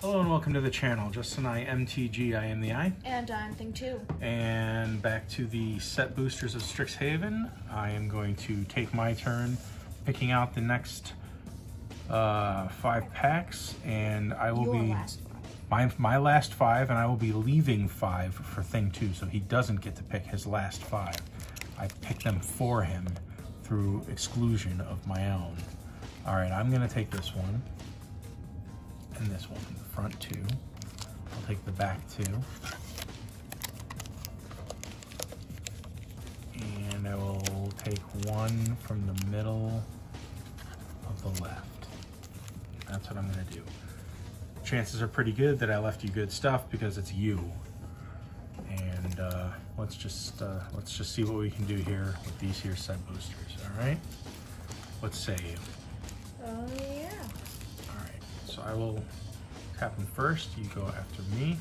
Hello and welcome to the channel. Just An Eye, MTG, I am the Eye. And I'm Thing 2. And back to the set boosters of Strixhaven. I am going to take my turn picking out the next uh, five packs, and I will Your be last my my last five, and I will be leaving five for Thing Two, so he doesn't get to pick his last five. I picked them for him through exclusion of my own. All right, I'm gonna take this one this one, the front two. I'll take the back two. And I will take one from the middle of the left. That's what I'm gonna do. Chances are pretty good that I left you good stuff because it's you. And uh, let's just uh, let's just see what we can do here with these here set boosters. All right. let's you? Oh yeah. All right. So I will tap them first. You go after me.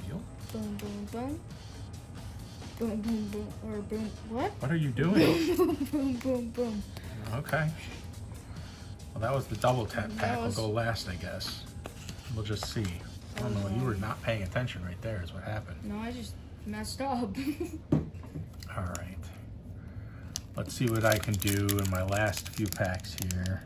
Reveal. Boom boom boom. Boom boom boom or boom what? What are you doing? boom boom boom boom. Okay. Well, that was the double tap That We'll go last, I guess. We'll just see. I don't know. You were not paying attention right there. Is what happened. No, I just messed up. All right. Let's see what I can do in my last few packs here.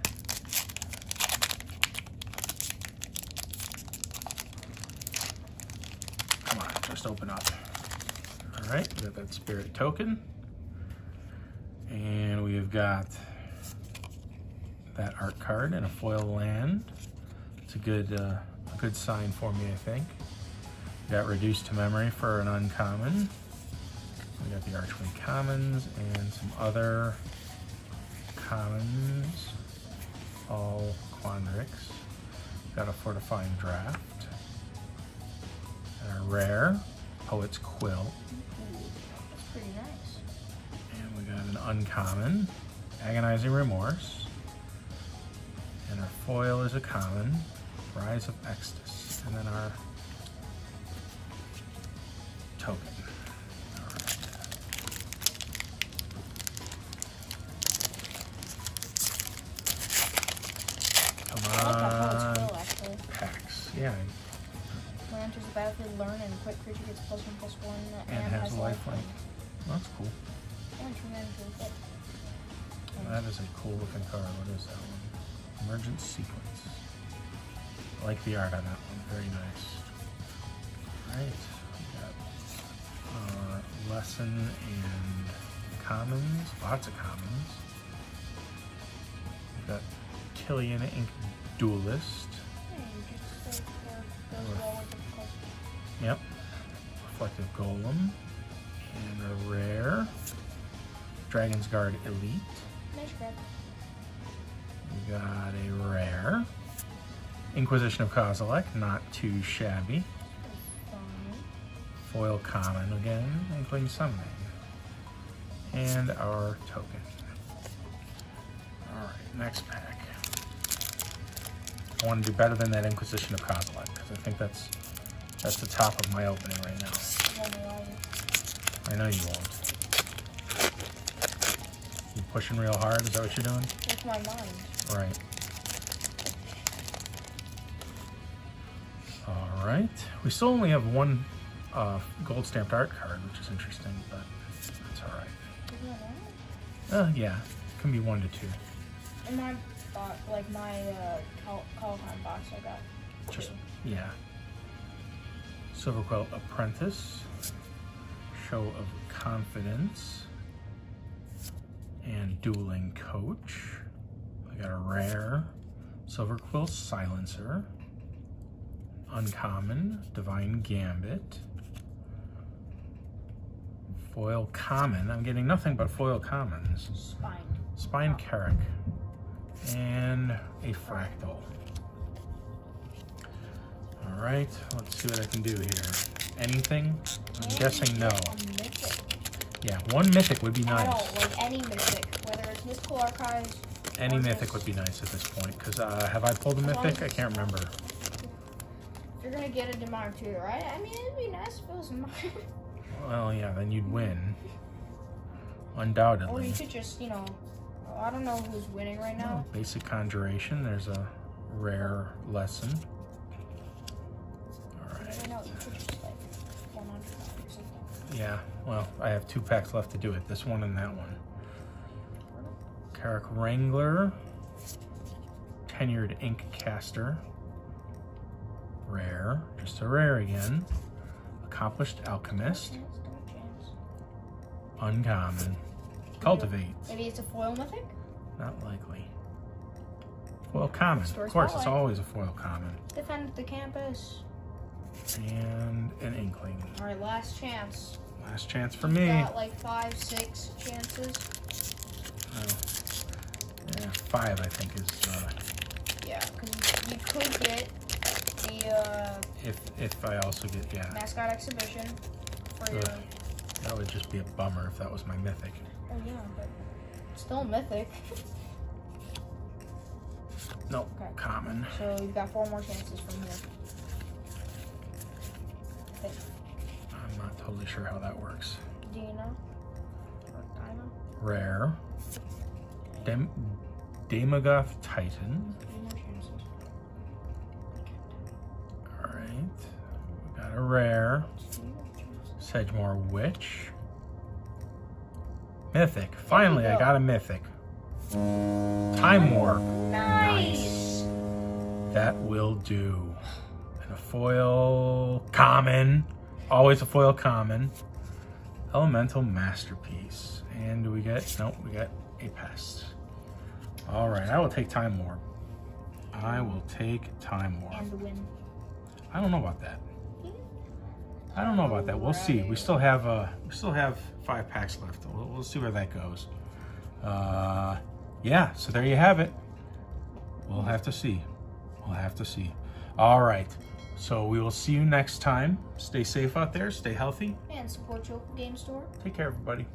Come on, just open up. All right, we got that spirit token. And we have got that art card and a foil land. It's a good, uh, a good sign for me, I think. Got Reduce to Memory for an uncommon. We got the Archway Commons and some other commons, all Quandrix. Got a Fortifying Draught. And a rare, Poet's Quill. That's pretty nice. And we got an uncommon, Agonizing Remorse. And our foil is a common, Rise of Extus. And then our and equip creature gets plus one plus one and, has, a lifelink. That's cool. And. That is a cool looking card. What is that one? Emergent Sequence. I like the art on that one. Very nice. Alright. Got uh, Lesson and Commons. Lots of Commons. We've got Killian Ink Duelist. Yep. Reflective Golem. And a rare. Dragonsguard Elite. Nice grab. We got a rare. Inquisition of Kozilek, not too shabby. Foil common again, Inkling Summoning. And our token. Alright, next pack. I want to do better than that Inquisition of Kozilek, because I think that's that's the top of my opening right now. You won't allow you. I know you won't. You pushing real hard, is that what you're doing? With my mind. Right. All right. We still only have one uh, gold stamped art card, which is interesting, but that's all right. That right? Uh, yeah, it can be one to two. In my box, like my uh, call, call time box, I got Just yeah. Silverquill Apprentice, Show of Confidence, and Dueling Coach. We got a rare Silverquill Silencer, Uncommon Divine Gambit, Foil Common. I'm getting nothing but foil commons. spine. Spine Karok, and a Fractal. All right, let's see what I can do here. Anything? I'm guessing no. Yeah, one mythic would be I nice. don't like any mythic, whether it's mystical archives. Any mythic would be nice at this point, because uh, have I pulled a mythic? I can't remember. You're gonna get a Demar too, right? I mean, it'd be nice if it was mine. Well, yeah, then you'd win. Undoubtedly. Or you could just, you know, I don't know who's winning right now. Basic conjuration. There's a rare lesson. Yeah. Well, I have two packs left to do it. This one and that one. Karok Wrangler. Tenured Inkcaster. Rare. Just a rare again. Accomplished Alchemist. Chance, don't chance. Uncommon. Cultivate. Maybe it's a foil mythic? Not likely. Foil common. Of course, it's always a foil common. Defend the campus. And an inkling. Alright, last chance. Last chance for me. Got like five, six chances. Oh. Yeah, five, I think, is uh, Yeah, because you could get the uh, if if I also get yeah. mascot exhibition for your. That would just be a bummer if that was my mythic. Oh yeah, but still mythic. Nope, Okay. common. so you've got four more chances from here. I'm not totally sure how that works. Do you know? Dinah? Rare. Dem Daemogoth Titan. Three more chances. All right. We got a rare. Sedgemoor Witch. Mythic. Finally, I got a mythic. Time Warp. Nice. That will do. Foil common. Always a foil common. Elemental Masterpiece. And do we get, nope, we get a pest. All right, I will take Time Warp. I will take Time Warp. And win. I don't know about that. I don't know about that. We'll see. We still have uh, we still have five packs left. We'll, we'll see where that goes. Uh, yeah. So there you have it. We'll have to see. We'll have to see. All right. So we will see you next time. Stay safe out there. Stay healthy. And support your game store. Take care, everybody.